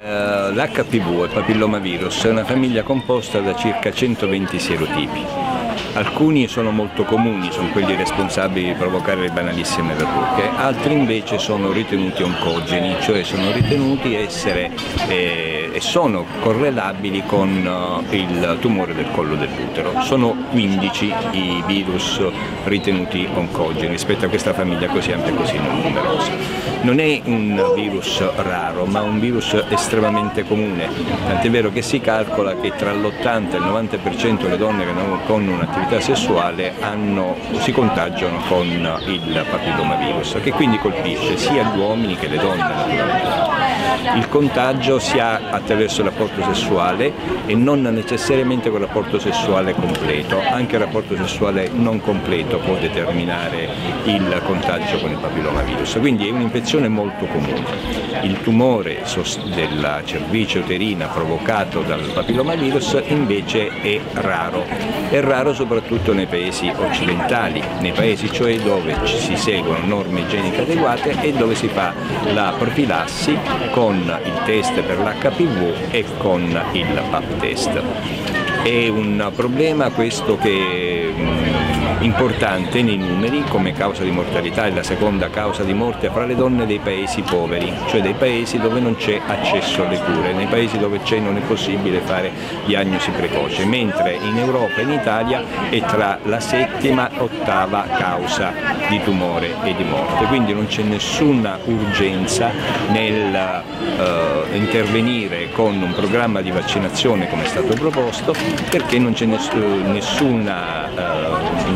Eh, L'HPV, il papillomavirus, è una famiglia composta da circa 120 serotipi. Alcuni sono molto comuni, sono quelli responsabili di provocare le banalissime verruche, altri invece sono ritenuti oncogeni, cioè sono ritenuti essere eh, e sono correlabili con eh, il tumore del collo dell'utero. Sono 15 i virus ritenuti oncogeni rispetto a questa famiglia così ampia e così numerosa. Non è un virus raro, ma un virus estremamente comune, tant'è vero che si calcola che tra l'80 e il 90% delle donne che con un'attività sessuale hanno, si contagiano con il papillomavirus, che quindi colpisce sia gli uomini che le donne naturalmente. Il contagio si ha attraverso il rapporto sessuale e non necessariamente con il rapporto sessuale completo, anche il rapporto sessuale non completo può determinare il contagio con il papillomavirus, quindi è un'infezione molto comune. Il tumore della cervice uterina provocato dal papillomavirus invece è raro, è raro soprattutto nei paesi occidentali, nei paesi cioè dove si seguono norme igieniche adeguate e dove si fa la profilassi con il test per l'HPV e con il PAP test. È un problema questo che importante nei numeri come causa di mortalità e la seconda causa di morte fra le donne dei paesi poveri, cioè dei paesi dove non c'è accesso alle cure, nei paesi dove c'è non è possibile fare diagnosi precoce, mentre in Europa e in Italia è tra la settima e ottava causa di tumore e di morte, quindi non c'è nessuna urgenza nel eh, intervenire con un programma di vaccinazione come è stato proposto perché non c'è nessuna eh,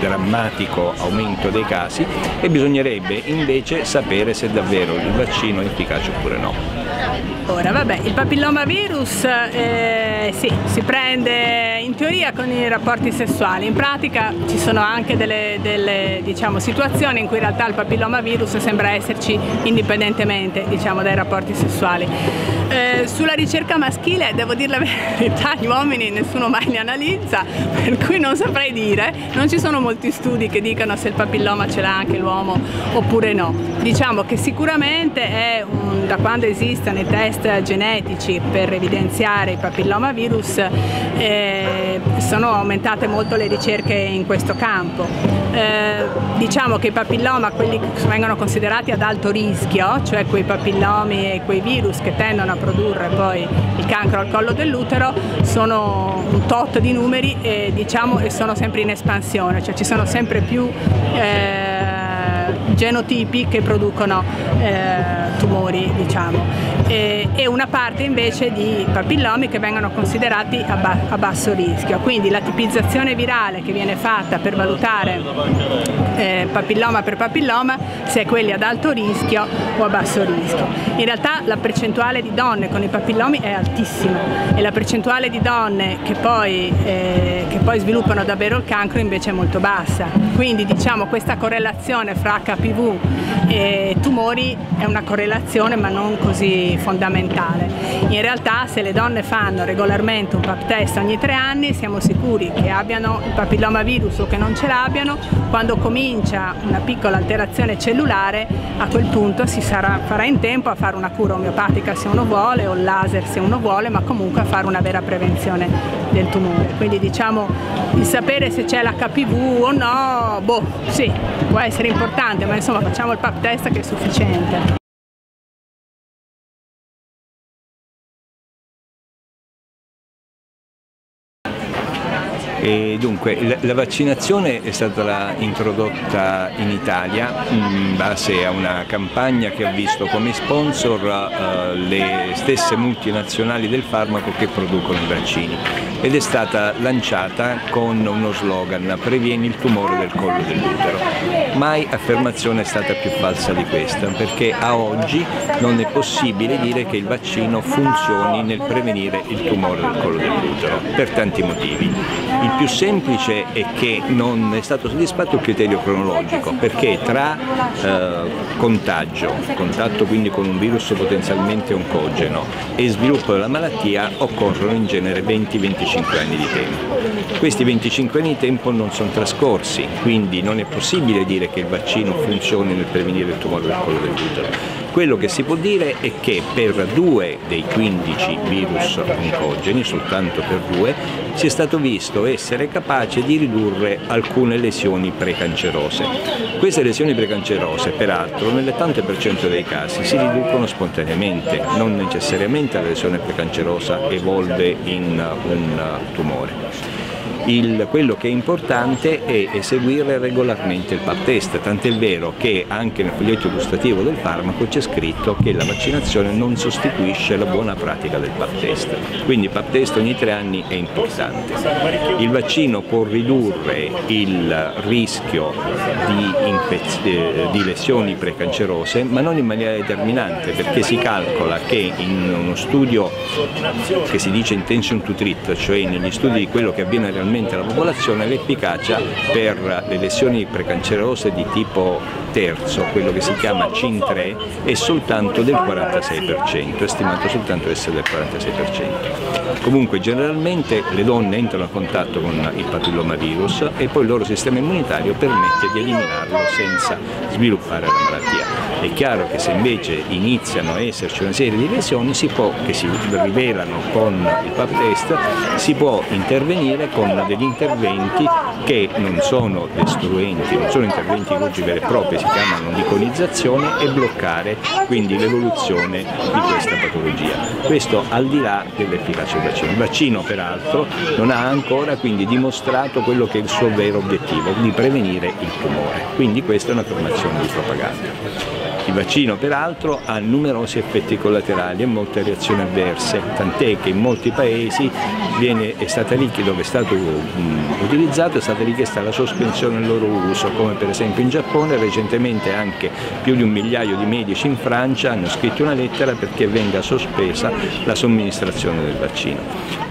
drammatico aumento dei casi e bisognerebbe invece sapere se davvero il vaccino è efficace oppure no. Ora, vabbè, il papillomavirus eh, sì, si prende in teoria con i rapporti sessuali, in pratica ci sono anche delle, delle diciamo, situazioni in cui in realtà il papillomavirus sembra esserci indipendentemente diciamo, dai rapporti sessuali. Eh, sulla ricerca maschile, devo dire la verità, gli uomini nessuno mai li analizza, per cui non saprei dire, non ci sono molti studi che dicano se il papilloma ce l'ha anche l'uomo oppure no. Diciamo che sicuramente è un, da quando esistono i test genetici per evidenziare il papillomavirus eh, sono aumentate molto le ricerche in questo campo. Eh, diciamo che i papilloma, quelli che vengono considerati ad alto rischio, cioè quei papillomi e quei virus che tendono a produrre poi il cancro al collo dell'utero, sono un tot di numeri e, diciamo, e sono sempre in espansione, cioè ci sono sempre più eh, genotipi che producono eh, tumori diciamo. E, e, una parte invece di papillomi che vengono considerati a, ba a, basso rischio. Quindi la tipizzazione virale che viene fatta per valutare eh, papilloma per papilloma se è quelli ad alto rischio o a basso rischio. In realtà la percentuale di donne con i papillomi è altissima e la percentuale di donne che poi, eh, che poi sviluppano davvero il cancro invece è molto bassa. Quindi diciamo questa correlazione fra HPV e tumori è una correlazione ma non così fondamentale. In realtà se le donne fanno regolarmente un pap test ogni tre anni siamo sicuri che abbiano il papillomavirus o che non ce l'abbiano, quando comincia una piccola alterazione cellulare a quel punto si sarà, farà in tempo a fare una cura omeopatica se uno vuole o laser se uno vuole, ma comunque a fare una vera prevenzione del tumore. Quindi diciamo il sapere se c'è l'HPV o no, boh, sì, può essere importante, ma insomma facciamo il pap test che è sufficiente. E dunque la vaccinazione è stata introdotta in Italia in base a una campagna che ha visto come sponsor uh, le stesse multinazionali del farmaco che producono i vaccini ed è stata lanciata con uno slogan previeni il tumore del collo dell'utero. Mai affermazione è stata più falsa di questa perché a oggi non è possibile dire che il vaccino funzioni nel prevenire il tumore del collo dell'utero per tanti motivi. Il più semplice è che non è stato soddisfatto il criterio cronologico perché tra eh, contagio, contatto quindi con un virus potenzialmente oncogeno e sviluppo della malattia occorrono in genere 20-25 anni di tempo. Questi 25 anni di tempo non sono trascorsi, quindi non è possibile dire che il vaccino funzioni nel prevenire il tumore del collo dell'utero Quello che si può dire è che per due dei 15 virus oncogeni, soltanto per due, si è stato visto essere capace di ridurre alcune lesioni precancerose. Queste lesioni precancerose, peraltro, nell'80% dei casi si riducono spontaneamente, non necessariamente la lesione precancerosa evolve in un tumore. Il, quello che è importante è eseguire regolarmente il PAP test, tant'è vero che anche nel foglietto illustrativo del farmaco c'è scritto che la vaccinazione non sostituisce la buona pratica del PAP test, quindi il PAP test ogni tre anni è importante. Il vaccino può ridurre il rischio di, eh, di lesioni precancerose, ma non in maniera determinante, perché si calcola che in uno studio che si dice intention to treat, cioè negli studi di quello che avviene realmente alla popolazione l'efficacia per le lesioni precancerose di tipo terzo, quello che si chiama CIN3, è soltanto del 46%, è stimato soltanto essere del 46%. Comunque generalmente le donne entrano a contatto con il papillomavirus e poi il loro sistema immunitario permette di eliminarlo senza sviluppare la malattia. È chiaro che se invece iniziano a esserci una serie di lesioni può, che si rivelano con il PAP test, si può intervenire con degli interventi che non sono destruenti, non sono interventi chirurgici veri e propri, si chiamano iconizzazione e bloccare quindi l'evoluzione di questa patologia. Questo al di là dell'efficacia del vaccino. Il vaccino peraltro non ha ancora quindi dimostrato quello che è il suo vero obiettivo, di prevenire il tumore. Quindi questa è una formazione di propaganda. Il vaccino peraltro ha numerosi effetti collaterali e molte reazioni avverse, tant'è che in molti paesi viene, è stata lì, dove è stato utilizzato è stata richiesta la sospensione del loro uso, come per esempio in Giappone, recentemente anche più di un migliaio di medici in Francia hanno scritto una lettera perché venga sospesa la somministrazione del vaccino.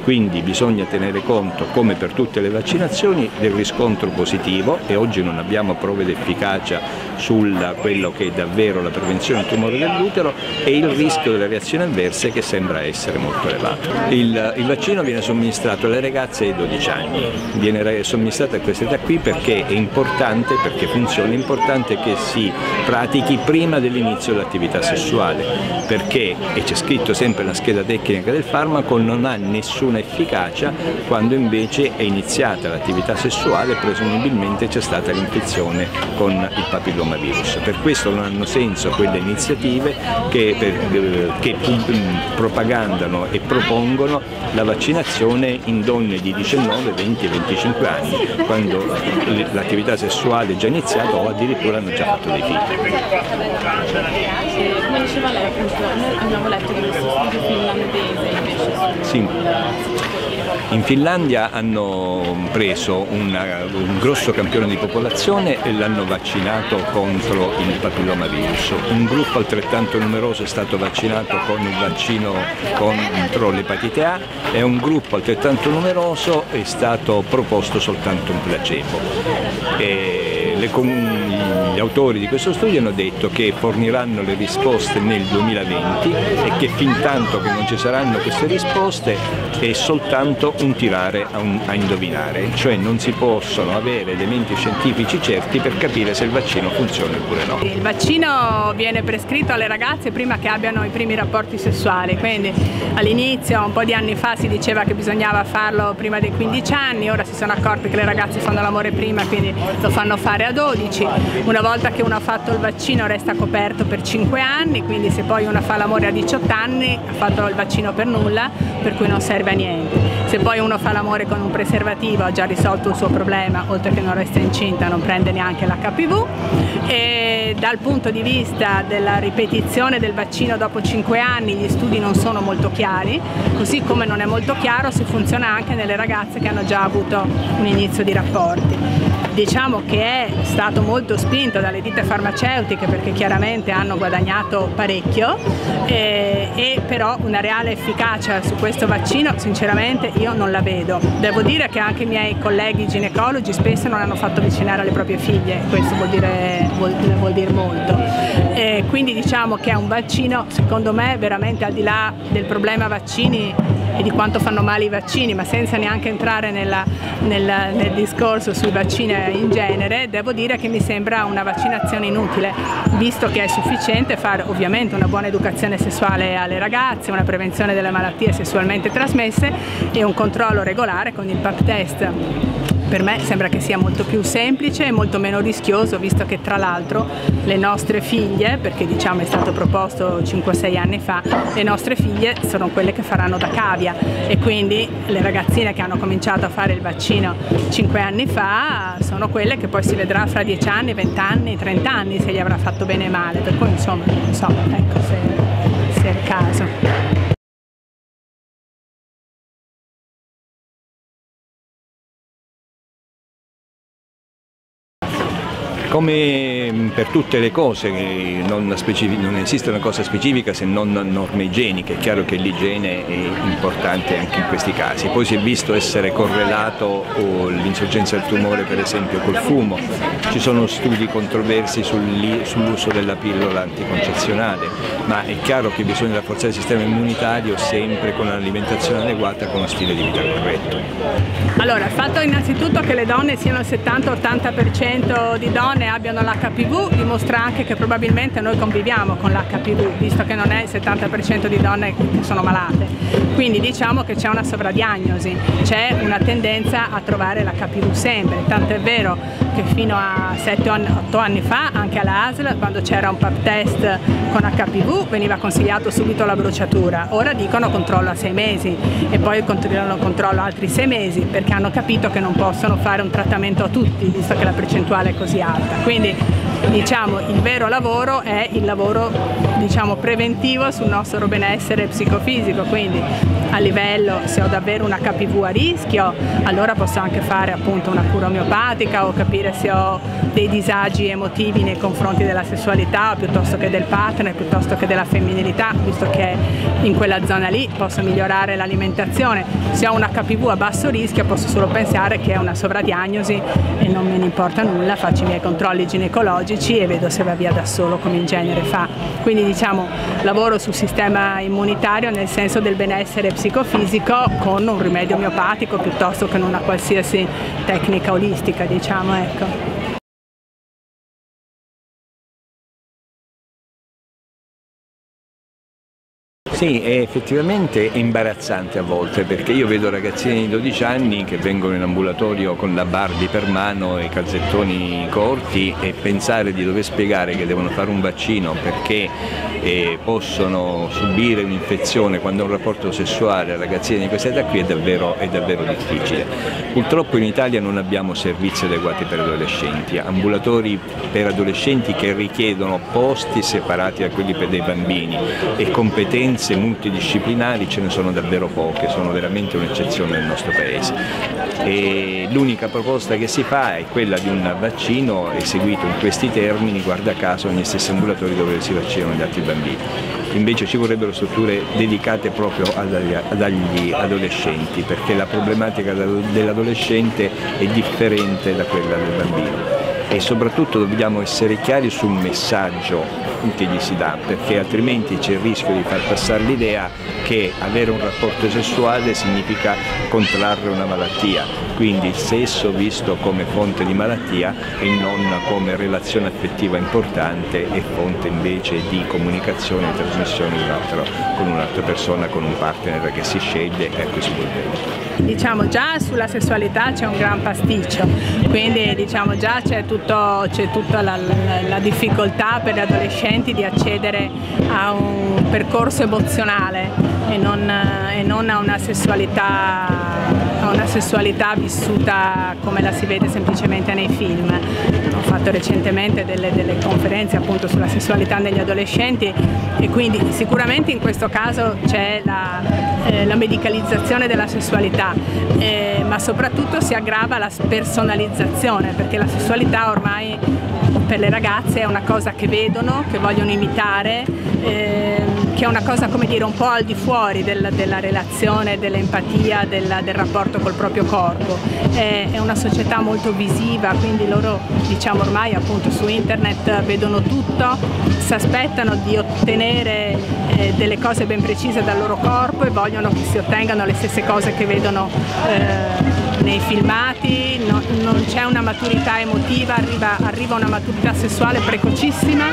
Quindi bisogna tenere conto, come per tutte le vaccinazioni, del riscontro positivo e oggi non abbiamo prove d'efficacia su quello che è davvero la prevenzione del tumore dell'utero e il rischio delle reazioni avverse che sembra essere molto elevato. Il, il vaccino viene somministrato alle ragazze ai 12 anni, viene somministrato a questa età qui perché è importante, perché funziona, è importante che si pratichi prima dell'inizio dell'attività sessuale, perché, e c'è scritto sempre nella scheda tecnica del farmaco, non ha nessuna efficacia quando invece è iniziata l'attività sessuale e presumibilmente c'è stata l'infezione con il papillomavirus. Per questo non hanno senso quelle iniziative che, per, eh, che propagandano e propongono la vaccinazione in donne di 19, 20 e 25 anni, quando l'attività sessuale è già iniziata o addirittura hanno già fatto dei figli. Come diceva lei appunto, noi abbiamo letto di questo studio finlandese invece sì. In Finlandia hanno preso una, un grosso campione di popolazione e l'hanno vaccinato contro il papillomavirus. Un gruppo altrettanto numeroso è stato vaccinato con il vaccino contro l'epatite A e un gruppo altrettanto numeroso è stato proposto soltanto un placebo. E le, gli autori di questo studio hanno detto che forniranno le risposte nel 2020 e che fin tanto che non ci saranno queste risposte è soltanto un tirare a, un, a indovinare, cioè non si possono avere elementi scientifici certi per capire se il vaccino funziona oppure no. Il vaccino viene prescritto alle ragazze prima che abbiano i primi rapporti sessuali, quindi all'inizio, un po' di anni fa, si diceva che bisognava farlo prima dei 15 anni, ora si sono accorti che le ragazze fanno l'amore prima, quindi lo fanno fare a 12. Una volta che uno ha fatto il vaccino resta coperto per 5 anni, quindi se poi uno fa l'amore a 18 anni ha fatto il vaccino per nulla, per cui non serve a niente. Yeah. Se poi uno fa l'amore con un preservativo ha già risolto il suo problema, oltre che non resta incinta non prende neanche l'HPV e dal punto di vista della ripetizione del vaccino dopo 5 anni gli studi non sono molto chiari, così come non è molto chiaro se funziona anche nelle ragazze che hanno già avuto un inizio di rapporti. Diciamo che è stato molto spinto dalle ditte farmaceutiche perché chiaramente hanno guadagnato parecchio eh, e però una reale efficacia su questo vaccino sinceramente io non la vedo. Devo dire che anche i miei colleghi ginecologi spesso non hanno fatto vaccinare alle proprie figlie, questo vuol dire, vuol, vuol dire molto. Eh, quindi diciamo che è un vaccino secondo me veramente al di là del problema vaccini e di quanto fanno male i vaccini, ma senza neanche entrare nella, nella, nel discorso sui vaccini in genere, devo dire che mi sembra una vaccinazione inutile, visto che è sufficiente fare ovviamente una buona educazione sessuale alle ragazze, una prevenzione delle malattie sessualmente trasmesse e un controllo regolare con il PAP test per me sembra che sia molto più semplice e molto meno rischioso visto che tra l'altro le nostre figlie, perché diciamo è stato proposto 5-6 anni fa, le nostre figlie sono quelle che faranno da cavia e quindi le ragazzine che hanno cominciato a fare il vaccino 5 anni fa sono quelle che poi si vedrà fra 10 anni, 20 anni, 30 anni se gli avrà fatto bene o male, per cui insomma, non so, ecco se, se è il caso. Come per tutte le cose non, non, esiste una cosa specifica se non norme igieniche, è chiaro che l'igiene è importante anche in questi casi. Poi si è visto essere correlato l'insorgenza del tumore per esempio col fumo, ci sono studi controversi sull'uso della pillola anticoncezionale, ma è chiaro che bisogna rafforzare il sistema immunitario sempre con un'alimentazione adeguata, con uno stile di vita corretto. Allora, il fatto innanzitutto che le donne siano il 70-80% di donne abbiano l'HPV dimostra anche che probabilmente noi conviviamo con l'HPV, visto che non è il 70% di donne che sono malate. Quindi diciamo che c'è una sovradiagnosi, c'è una tendenza a trovare l'HPV sempre, tanto è vero che fino a 7-8 anni fa, anche alla ASL, quando c'era un pap test con HPV veniva consigliato subito la bruciatura, ora dicono controllo a 6 mesi e poi continuano controllo altri 6 mesi perché hanno capito che non possono fare un trattamento a tutti, visto che la percentuale è così alta. Quindi diciamo, il vero lavoro è il lavoro diciamo, preventivo sul nostro benessere psicofisico, quindi a livello se ho davvero una HPV a rischio allora posso anche fare appunto una cura omeopatica o capire se ho dei disagi emotivi nei confronti della sessualità piuttosto che del partner, piuttosto che della femminilità, visto che in quella zona lì posso migliorare l'alimentazione. Se ho un HPV a basso rischio posso solo pensare che è una sovradiagnosi e non me ne importa nulla, faccio i miei controlli ginecologici e vedo se va via da solo come in genere fa. Quindi diciamo lavoro sul sistema immunitario nel senso del benessere psicofisico con un rimedio omeopatico piuttosto che una qualsiasi tecnica olistica diciamo ecco. Sì, è effettivamente imbarazzante a volte perché io vedo ragazzini di 12 anni che vengono in ambulatorio con la Barbie per mano e i calzettoni corti e pensare di dover spiegare che devono fare un vaccino perché eh, possono subire un'infezione quando hanno un rapporto sessuale a ragazzini di questa età qui è davvero, è davvero difficile. Purtroppo in Italia non abbiamo servizi adeguati per adolescenti, ambulatori per adolescenti che richiedono posti separati da quelli per dei bambini e competenze competenze multidisciplinari ce ne sono davvero poche, sono veramente un'eccezione nel nostro Paese. l'unica proposta che si fa è quella di un vaccino eseguito in questi termini, guarda caso, negli stessi ambulatori dove si vaccinano gli altri bambini. Invece ci vorrebbero strutture dedicate proprio agli adolescenti, perché la problematica dell'adolescente è differente da quella del bambino e soprattutto dobbiamo essere chiari sul messaggio che gli si dà, perché altrimenti c'è il rischio di far passare l'idea che avere un rapporto sessuale significa contrarre una malattia, quindi il sesso visto come fonte di malattia e non come relazione affettiva importante e fonte invece di comunicazione e trasmissione con un'altra persona, con un partner che si sceglie e a cui si vuole bene. Diciamo già sulla sessualità c'è un gran pasticcio, quindi diciamo già c'è, tutta la, la difficoltà per gli adolescenti di accedere a un percorso emozionale e non, e non a una sessualità una sessualità vissuta come la si vede semplicemente nei film. Ho fatto recentemente delle, delle conferenze appunto sulla sessualità negli adolescenti e quindi sicuramente in questo caso c'è la, eh, la, medicalizzazione della sessualità, eh, ma soprattutto si aggrava la spersonalizzazione perché la sessualità ormai per le ragazze è una cosa che vedono, che vogliono imitare eh, che è una cosa come dire un po' al di fuori del, della relazione, dell'empatia, del, del, rapporto col proprio corpo. È, è, una società molto visiva, quindi loro diciamo ormai appunto su internet vedono tutto, si aspettano di ottenere eh, delle cose ben precise dal loro corpo e vogliono che si ottengano le stesse cose che vedono eh, nei filmati, no, non c'è una maturità emotiva, arriva, arriva una maturità sessuale precocissima.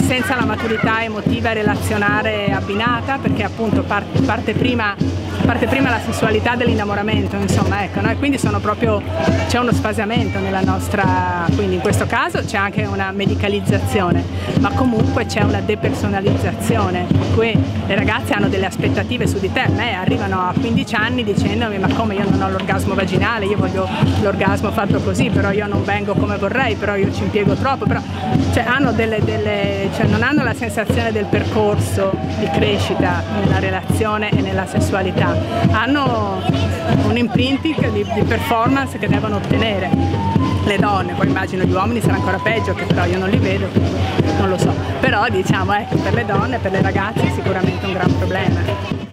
Senza la maturità emotiva e relazionare abbinata perché appunto parte, parte prima parte prima la sessualità dell'innamoramento, insomma, ecco, no? e quindi proprio, c'è uno sfasiamento nella nostra, quindi in questo caso c'è anche una medicalizzazione, ma comunque c'è una depersonalizzazione, in cui le ragazze hanno delle aspettative su di te, a me arrivano a 15 anni dicendomi ma come io non ho l'orgasmo vaginale, io voglio l'orgasmo fatto così, però io non vengo come vorrei, però io ci impiego troppo, però, cioè, hanno delle, delle, cioè, non hanno la sensazione del percorso di crescita nella relazione e nella sessualità hanno un imprinting di, di performance che devono ottenere le donne, poi immagino gli uomini sarà ancora peggio, che però io non li vedo, non lo so. Però diciamo ecco, per le donne, per le ragazze è sicuramente un gran problema.